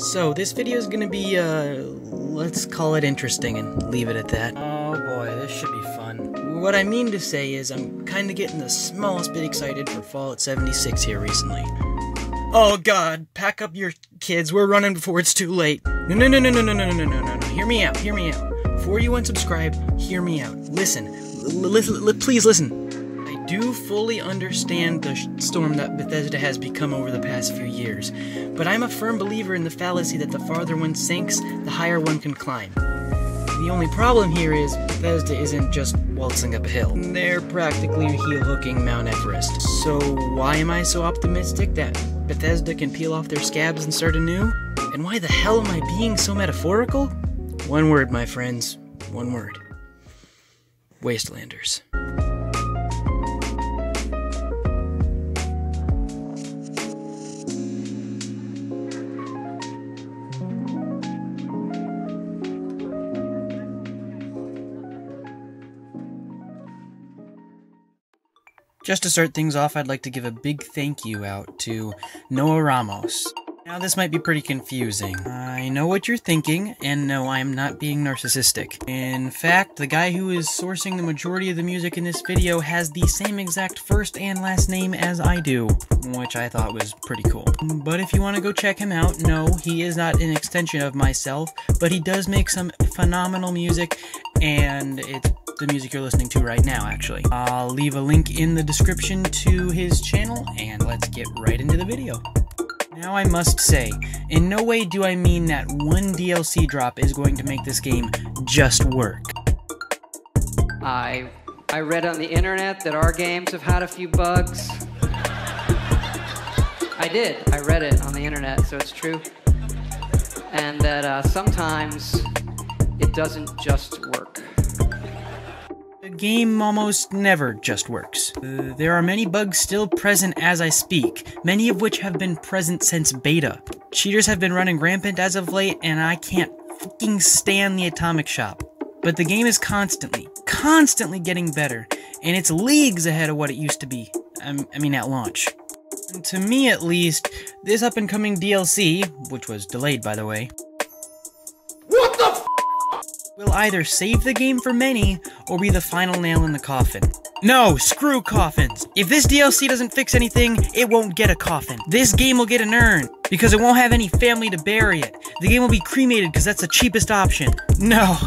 So, this video is gonna be, uh, let's call it interesting and leave it at that. Oh boy, this should be fun. What I mean to say is, I'm kinda getting the smallest bit excited for Fallout 76 here recently. Oh god, pack up your kids, we're running before it's too late. No, no, no, no, no, no, no, no, no, no, no, hear me out, hear me out. Before you unsubscribe, hear me out. Listen, listen, please listen do fully understand the storm that Bethesda has become over the past few years, but I'm a firm believer in the fallacy that the farther one sinks, the higher one can climb. The only problem here is Bethesda isn't just waltzing up a hill. They're practically heel-hooking Mount Everest. So why am I so optimistic that Bethesda can peel off their scabs and start anew? And why the hell am I being so metaphorical? One word, my friends. One word. Wastelanders. Just to start things off, I'd like to give a big thank you out to Noah Ramos. Now, this might be pretty confusing. I know what you're thinking, and no, I'm not being narcissistic. In fact, the guy who is sourcing the majority of the music in this video has the same exact first and last name as I do, which I thought was pretty cool. But if you want to go check him out, no, he is not an extension of myself, but he does make some phenomenal music, and it's the music you're listening to right now, actually. I'll leave a link in the description to his channel, and let's get right into the video. Now I must say, in no way do I mean that one DLC drop is going to make this game just work. I I read on the internet that our games have had a few bugs. I did. I read it on the internet, so it's true. And that uh, sometimes it doesn't just work game almost never just works. Uh, there are many bugs still present as I speak, many of which have been present since beta. Cheaters have been running rampant as of late, and I can't fucking stand the Atomic Shop. But the game is constantly, constantly getting better, and it's leagues ahead of what it used to be. Um, I mean, at launch. And to me, at least, this up and coming DLC, which was delayed by the way, will either save the game for many or be the final nail in the coffin. No, screw coffins. If this DLC doesn't fix anything, it won't get a coffin. This game will get an urn, because it won't have any family to bury it. The game will be cremated because that's the cheapest option. No,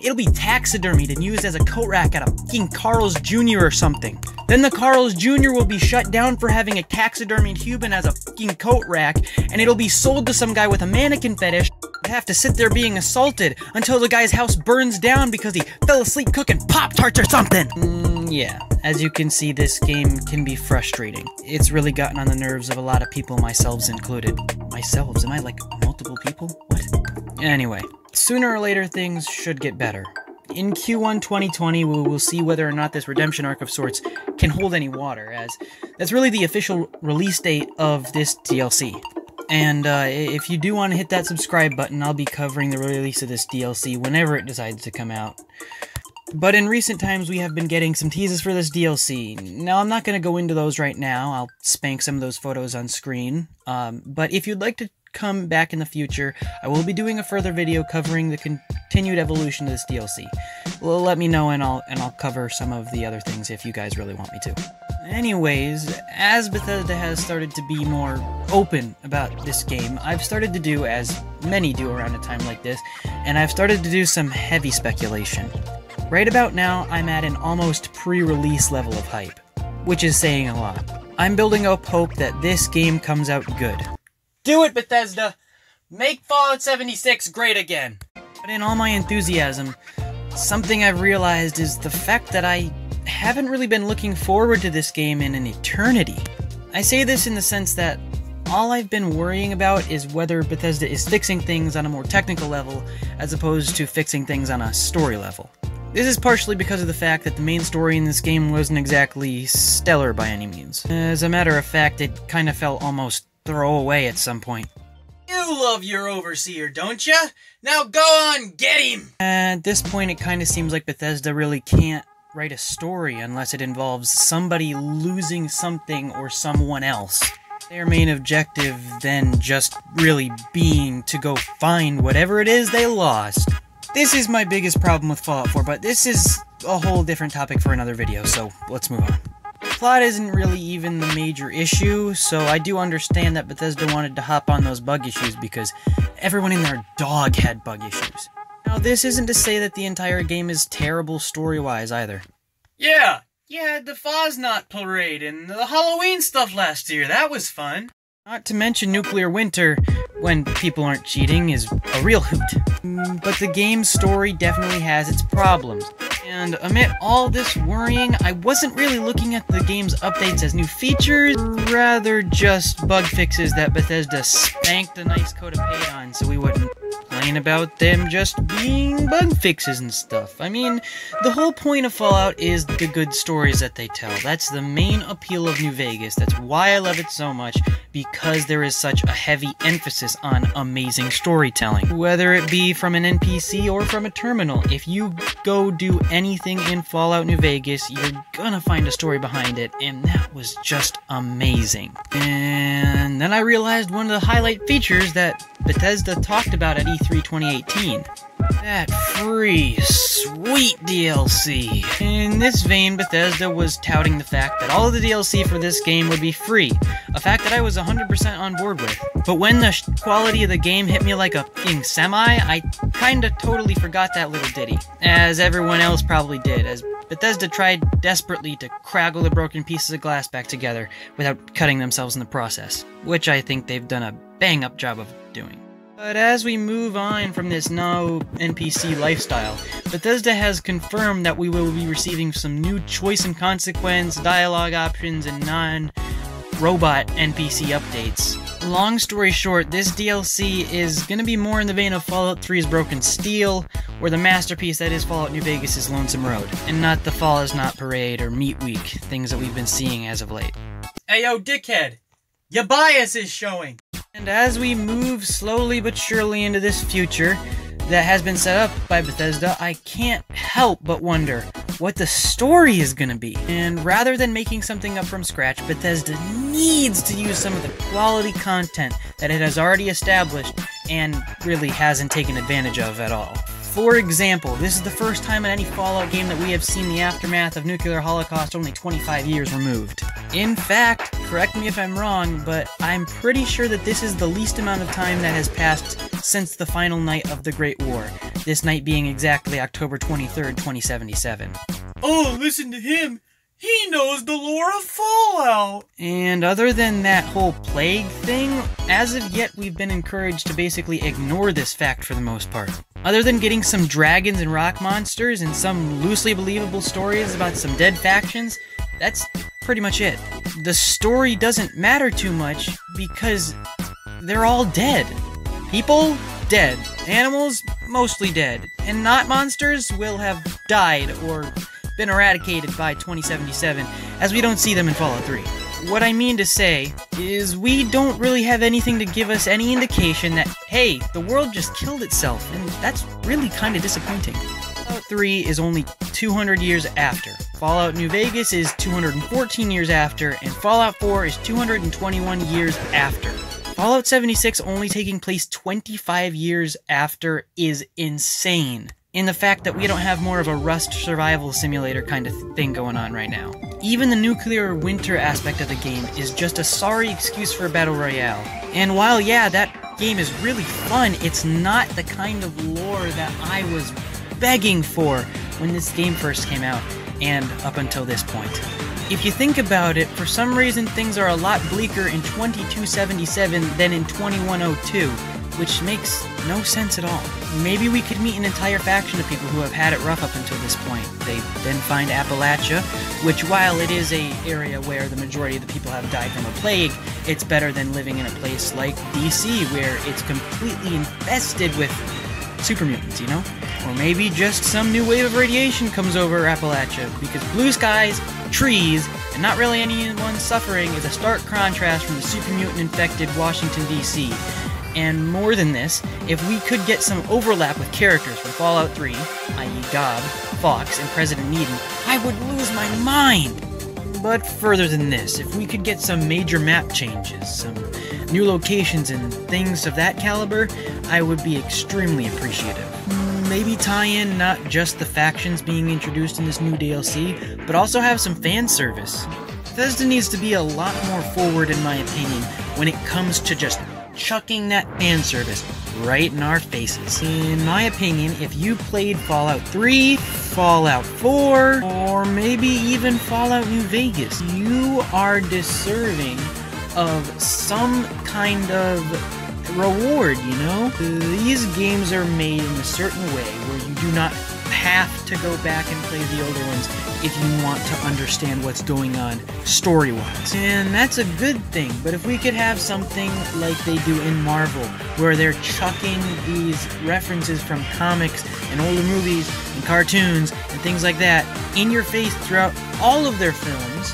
it'll be taxidermied and used as a coat rack at a fucking Carl's Jr. or something. Then the Carl's Jr. will be shut down for having a taxidermied human as a fucking coat rack, and it'll be sold to some guy with a mannequin fetish have to sit there being assaulted until the guy's house burns down because he fell asleep cooking Pop Tarts or something. Mm, yeah, as you can see, this game can be frustrating. It's really gotten on the nerves of a lot of people, myself included. Myself? Am I like multiple people? What? Anyway, sooner or later things should get better. In Q1 2020, we will see whether or not this redemption arc of sorts can hold any water, as that's really the official release date of this DLC. And uh, if you do want to hit that subscribe button, I'll be covering the release of this DLC whenever it decides to come out. But in recent times, we have been getting some teases for this DLC. Now, I'm not going to go into those right now. I'll spank some of those photos on screen. Um, but if you'd like to come back in the future, I will be doing a further video covering the continued evolution of this DLC. Well, let me know and I'll and I'll cover some of the other things if you guys really want me to. Anyways, as Bethesda has started to be more open about this game, I've started to do as many do around a time like this, and I've started to do some heavy speculation. Right about now, I'm at an almost pre-release level of hype, which is saying a lot. I'm building up hope that this game comes out good. Do it, Bethesda! Make Fallout 76 great again! But in all my enthusiasm, something I've realized is the fact that I haven't really been looking forward to this game in an eternity. I say this in the sense that all I've been worrying about is whether Bethesda is fixing things on a more technical level as opposed to fixing things on a story level. This is partially because of the fact that the main story in this game wasn't exactly stellar by any means. As a matter of fact, it kind of felt almost throwaway at some point. You love your overseer, don't ya? Now go on, get him! At this point, it kind of seems like Bethesda really can't write a story unless it involves somebody losing something or someone else. Their main objective then just really being to go find whatever it is they lost. This is my biggest problem with Fallout 4, but this is a whole different topic for another video, so let's move on. Plot isn't really even the major issue, so I do understand that Bethesda wanted to hop on those bug issues because everyone in their dog had bug issues. Now, this isn't to say that the entire game is terrible story-wise either. Yeah, yeah, the Fasnacht parade and the Halloween stuff last year. That was fun. Not to mention Nuclear Winter, when people aren't cheating, is a real hoot. Mm, But the game's story definitely has its problems. And amid all this worrying, I wasn't really looking at the game's updates as new features, rather just bug fixes that Bethesda spanked a nice coat of paint on so we wouldn't complain about them just being bug fixes and stuff. I mean, the whole point of Fallout is the good stories that they tell. That's the main appeal of New Vegas. That's why I love it so much, because there is such a heavy emphasis on amazing storytelling. Whether it be from an NPC or from a terminal, if you go do anything in Fallout New Vegas, you're gonna find a story behind it, and that was just amazing. And then I realized one of the highlight features that Bethesda talked about at E E3 2018. That free, sweet DLC. In this vein, Bethesda was touting the fact that all of the DLC for this game would be free, a fact that I was 100% on board with. But when the quality of the game hit me like a f***ing semi, I kinda totally forgot that little ditty, as everyone else probably did, as Bethesda tried desperately to craggle the broken pieces of glass back together without cutting themselves in the process, which I think they've done a bang up job of doing. But as we move on from this now NPC lifestyle, Bethesda has confirmed that we will be receiving some new choice and consequence, dialogue options, and non robot NPC updates. Long story short, this DLC is going to be more in the vein of Fallout 3's Broken Steel, or the masterpiece that is Fallout New Vegas' Lonesome Road, and not the Fasnacht Parade or Meat Week, things that we've been seeing as of late. Hey yo, dickhead! Your bias is showing! And as we move slowly but surely into this future that has been set up by Bethesda, I can't help but wonder what the story is gonna be. And rather than making something up from scratch, Bethesda needs to use some of the quality content that it has already established and really hasn't taken advantage of at all. For example, this is the first time in any Fallout game that we have seen the aftermath of nuclear holocaust only 25 years removed. In fact, correct me if I'm wrong, but I'm pretty sure that this is the least amount of time that has passed since the final night of the Great War, this night being exactly October 23rd, 2077. Oh, listen to him! He knows the lore of Fallout! And other than that whole plague thing, as of yet we've been encouraged to basically ignore this fact for the most part. Other than getting some dragons and rock monsters and some loosely believable stories about some dead factions, that's pretty much it. The story doesn't matter too much because they're all dead. People, dead. Animals, mostly dead. And not monsters will have died or been eradicated by 2077, as we don't see them in Fallout 3. What I mean to say is we don't really have anything to give us any indication that, hey, the world just killed itself, and that's really kind of disappointing. Fallout 3 is only 200 years after. Fallout New Vegas is 214 years after, and Fallout 4 is 221 years after. Fallout 76 only taking place 25 years after is insane. In the fact that we don't have more of a Rust survival simulator kind of thing going on right now. Even the nuclear winter aspect of the game is just a sorry excuse for a battle royale. And while, yeah, that game is really fun, it's not the kind of lore that I was begging for when this game first came out, and up until this point. If you think about it, for some reason things are a lot bleaker in 2277 than in 2102, which makes no sense at all. Maybe we could meet an entire faction of people who have had it rough up until this point. They then find Appalachia, which while it is a area where the majority of the people have died from a plague, it's better than living in a place like DC where it's completely infested with super mutants, you know? Or maybe just some new wave of radiation comes over Appalachia because blue skies, trees, and not really anyone suffering is a stark contrast from the super mutant infected Washington, D.C. And more than this, if we could get some overlap with characters from Fallout 3, i.e., Gob, Fox, and President Needham, I would lose my mind! But further than this, if we could get some major map changes, some new locations, and things of that caliber, I would be extremely appreciative. Maybe tie in not just the factions being introduced in this new DLC, but also have some fan service. Bethesda needs to be a lot more forward, in my opinion, when it comes to just chucking that fan service right in our faces. In my opinion, if you played Fallout 3, Fallout 4, or maybe even Fallout New Vegas, you are deserving of some kind of reward, you know? These games are made in a certain way where you do not have to go back and play the older ones if you want to understand what's going on story wise. And that's a good thing, but if we could have something like they do in Marvel, where they're chucking these references from comics and older movies and cartoons and things like that in your face throughout all of their films,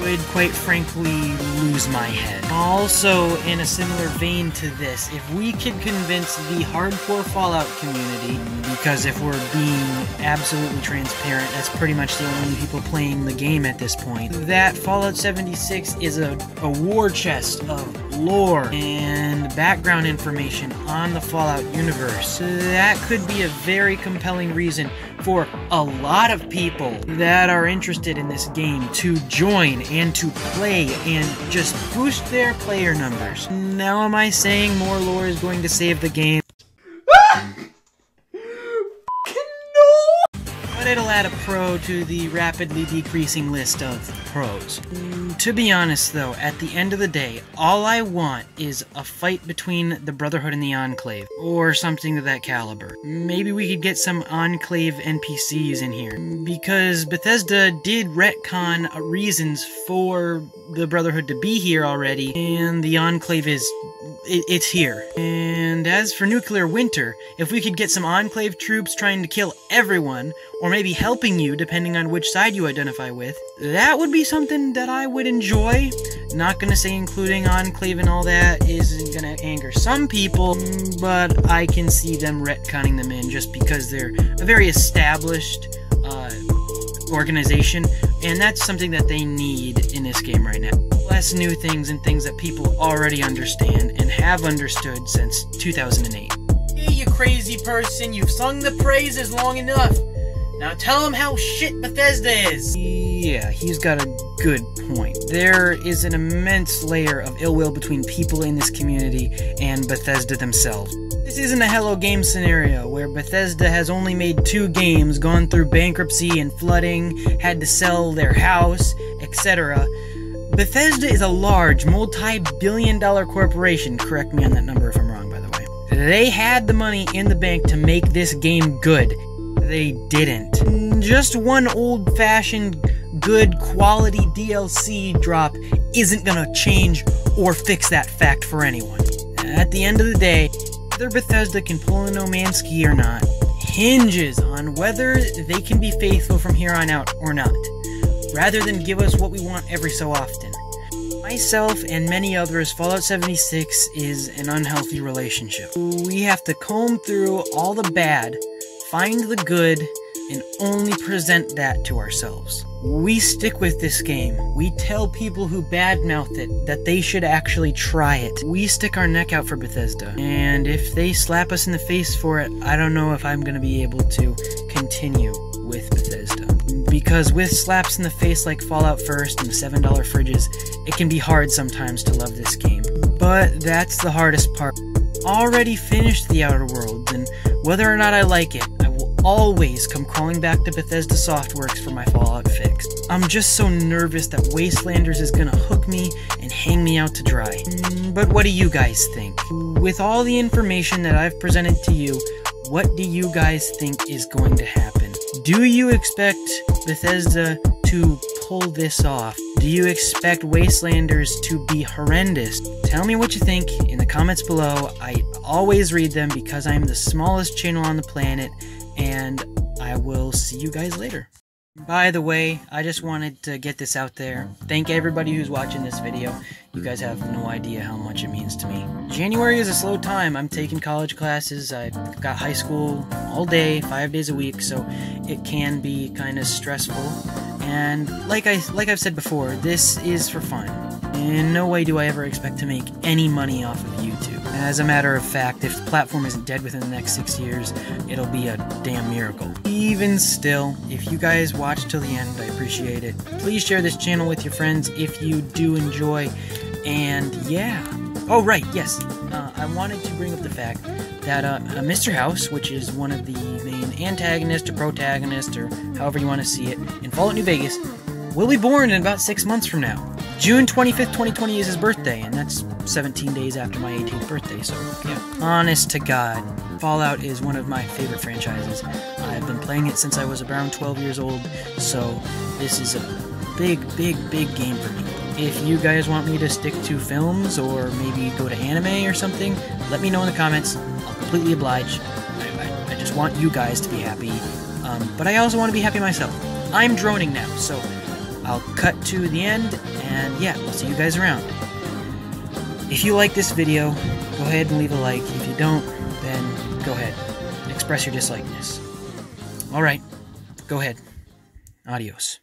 would quite frankly lose my head. Also, in a similar vein to this, if we could convince the hardcore Fallout community, because if we're being absolutely transparent, that's pretty much the only people playing the game at this point, that Fallout 76 is a, a war chest of lore and background information on the Fallout universe. That could be a very compelling reason for a lot of people that are interested in this game to join and to play and just boost their player numbers. Now, am I saying more lore is going to save the game? But it'll add a pro to the rapidly decreasing list of pros. To be honest, though, at the end of the day, all I want is a fight between the Brotherhood and the Enclave, or something of that caliber. Maybe we could get some Enclave NPCs in here, because Bethesda did retcon reasons for the Brotherhood to be here already, and the Enclave is it, it's here. And as for Nuclear Winter, if we could get some Enclave troops trying to kill everyone, or maybe helping you depending on which side you identify with, that would be something that I would enjoy. Not gonna say including Enclave and all that isn't gonna anger some people, but I can see them retconning them in just because they're a very established uh, organization, and that's something that they need in this game right now. Less new things and things that people already understand and have understood since 2008. Hey, you crazy person, you've sung the praises long enough. Now tell him how shit Bethesda is! Yeah, he's got a good point. There is an immense layer of ill will between people in this community and Bethesda themselves. This isn't a Hello Game scenario where Bethesda has only made two games, gone through bankruptcy and flooding, had to sell their house, etc. Bethesda is a large, multi billion dollar corporation. Correct me on that number if I'm wrong, by the way. They had the money in the bank to make this game good. They didn't. Just one old fashioned, good quality DLC drop isn't gonna change or fix that fact for anyone. At the end of the day, whether Bethesda can pull a No or not hinges on whether they can be faithful from here on out or not rather than give us what we want every so often. Myself and many others, Fallout 76 is an unhealthy relationship. We have to comb through all the bad, find the good, and only present that to ourselves. We stick with this game. We tell people who badmouth it that they should actually try it. We stick our neck out for Bethesda. And if they slap us in the face for it, I don't know if I'm going to be able to continue with Bethesda. Because with slaps in the face like Fallout First and the $7 fridges, it can be hard sometimes to love this game. But that's the hardest part. Already finished The Outer Worlds, and whether or not I like it, I will always come crawling back to Bethesda Softworks for my Fallout fix. I'm just so nervous that Wastelanders is gonna hook me and hang me out to dry. Mm, but what do you guys think? With all the information that I've presented to you, what do you guys think is going to happen? Do you expect Bethesda to pull this off? Do you expect Wastelanders to be horrendous? Tell me what you think in the comments below. I always read them because I'm the smallest channel on the planet, and I will see you guys later. By the way, I just wanted to get this out there. Thank everybody who's watching this video. You guys have no idea how much it means to me. January is a slow time. I'm taking college classes. I've got high school all day, five days a week, so it can be kind of stressful And like I like I've said before, this is for fun. In no way do I ever expect to make any money off of YouTube. As a matter of fact, if the platform isn't dead within the next six years, it'll be a damn miracle. Even still, if you guys watch till the end, I appreciate it. Please share this channel with your friends if you do enjoy. And yeah. Oh, right, yes. Uh, I wanted to bring up the fact that uh, uh, Mr. House, which is one of the main antagonists or protagonists, or however you want to see it, in Fallout New Vegas, will be born in about six months from now. June 25th, 2020 is his birthday, and that's 17 days after my 18th birthday, so yeah. Honest to God, Fallout is one of my favorite franchises. I've been playing it since I was around 12 years old, so this is a big, big, big game for me. If you guys want me to stick to films or maybe go to anime or something, let me know in the comments. I'll completely oblige. I, I, I just want you guys to be happy, um, but I also want to be happy myself. I'm droning now, so I'll cut to the end, and yeah, I'll see you guys around. If you like this video, go ahead and leave a like. If you don't, then go ahead. And express your dislikeness. Alright, go ahead. Adios.